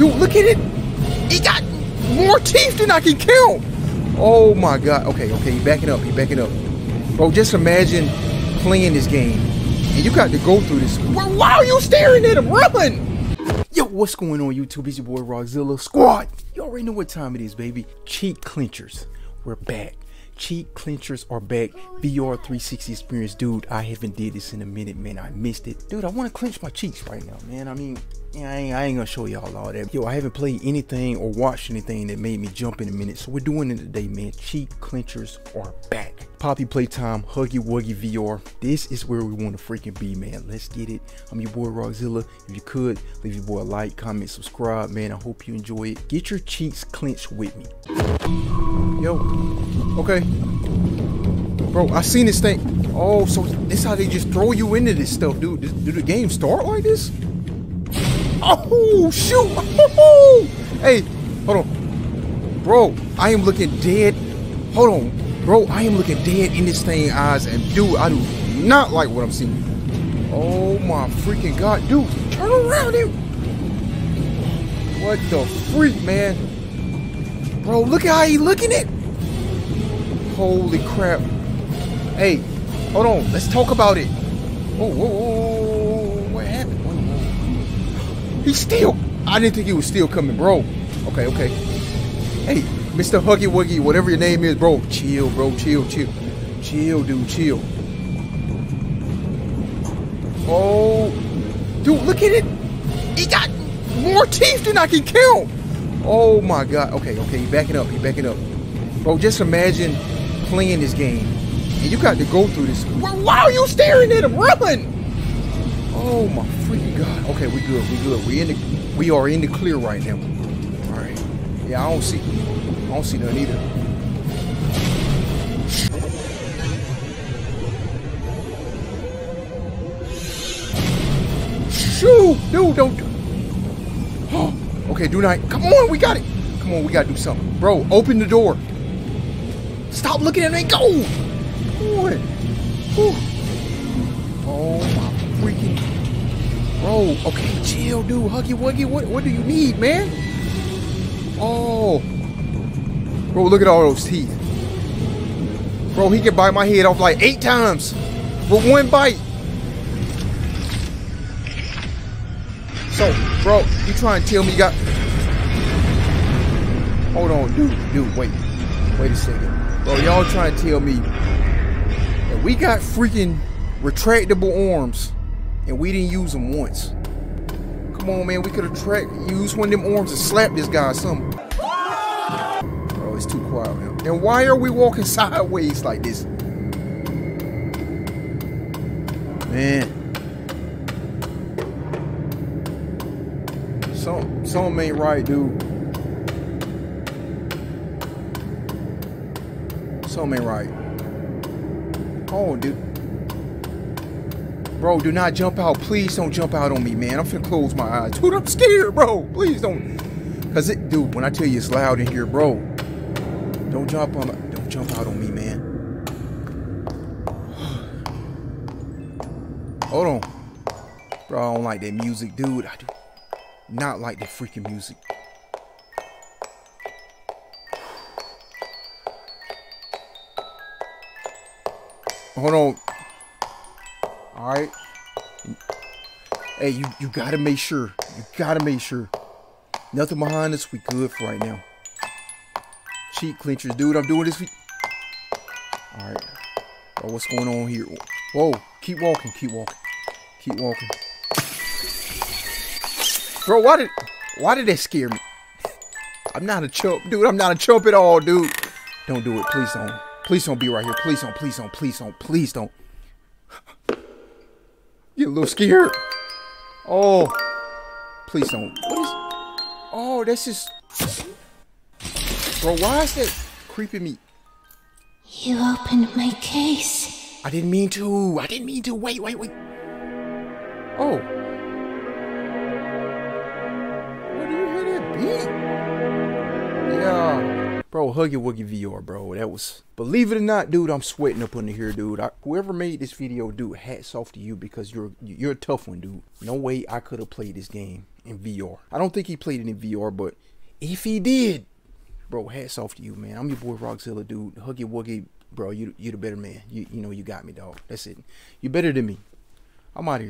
Dude, look at it. He got more teeth than I can count. Oh my god. Okay, okay, he backing up. He backing up. Bro, just imagine playing this game and you got to go through this. Why are you staring at him? Run! Yo, what's going on YouTube? It's your boy Rockzilla Squad. You already know what time it is, baby. Cheek clenchers. We're back. Cheek clenchers are back. VR 360 experience. Dude, I haven't did this in a minute, man. I missed it. Dude, I want to clench my cheeks right now, man. I mean, I ain't, I ain't gonna show y'all all that. Yo, I haven't played anything or watched anything that made me jump in a minute. So we're doing it today, man. Cheek clenchers are back. Poppy Playtime, Huggy Wuggy VR. This is where we want to freaking be, man. Let's get it. I'm your boy Rockzilla. If you could, leave your boy a like, comment, subscribe, man. I hope you enjoy it. Get your cheeks clenched with me. Yo, okay. Bro, I seen this thing. Oh, so this how they just throw you into this stuff, dude. Do the game start like this? Oh, shoot. Oh, hey, hold on. Bro, I am looking dead. Hold on. Bro, I am looking dead in this thing eyes, and dude, I do not like what I'm seeing. Oh my freaking god, dude, turn around, dude. What the freak, man? Bro, look at how he looking at. Holy crap. Hey, hold on, let's talk about it. Oh, whoa, whoa, whoa, what happened? Whoa, whoa. He's still, I didn't think he was still coming, bro. Okay, okay. Hey, Mr. Huggy Wuggy, whatever your name is, bro, chill, bro, chill, chill. Chill, dude, chill. Oh, dude, look at it. He got more teeth than I can count. Oh my god. Okay, okay, he backing up, he backing up. Bro, just imagine playing this game and you got to go through this. Why are you staring at him? Run! Oh my freaking god. Okay, we good, we good. We in the we are in the clear right now. Alright. Yeah, I don't see I don't see none either. Shoot! Dude, don't do Okay, do not. Come on, we got it. Come on, we gotta do something. Bro, open the door. Stop looking at me. Go! Oh my freaking. Bro, okay, chill, dude. Huggy Wuggy, what, what do you need, man? Oh. Bro, look at all those teeth. Bro, he can bite my head off like eight times with one bite. So, bro, you trying to tell me you got... Hold on, dude, dude, wait. Wait a second. Bro, y'all trying to tell me that we got freaking retractable arms and we didn't use them once. Come on, man, we could have used one of them arms and slapped this guy or something. It's too quiet, man. And why are we walking sideways like this? Man. Some, something ain't right, dude. Something ain't right. Oh, dude. Bro, do not jump out. Please don't jump out on me, man. I'm finna close my eyes. Dude, I'm scared, bro. Please don't. Cause it, dude, when I tell you it's loud in here, bro, don't jump on. Don't jump out on me, man. Hold on, bro. I don't like that music, dude. I do not like the freaking music. Hold on. All right. Hey, you, you gotta make sure. You gotta make sure. Nothing behind us. We good for right now. Cheek clenchers. Dude, I'm doing this for All right. Oh, what's going on here? Whoa. Keep walking. Keep walking. Keep walking. Bro, why did why did that scare me? I'm not a chump, dude. I'm not a chump at all, dude. Don't do it. Please don't. Please don't be right here. Please don't. Please don't. Please don't. Please don't. Get a little scared. Oh. Please don't. What is Oh, that's just Bro, why is that creeping me? You opened my case. I didn't mean to. I didn't mean to. Wait, wait, wait. Oh. What do you hear that beat? Yeah. Bro, Huggy Wuggy VR, bro. That was, believe it or not, dude, I'm sweating up under here, dude. I, whoever made this video, dude, hats off to you because you're you're a tough one, dude. No way I could have played this game in VR. I don't think he played it in VR, but if he did, bro, hats off to you, man. I'm your boy Rockzilla, dude. Huggy Wuggy, bro. You you the better man. You you know you got me, dog. That's it. You better than me. I'm out of here.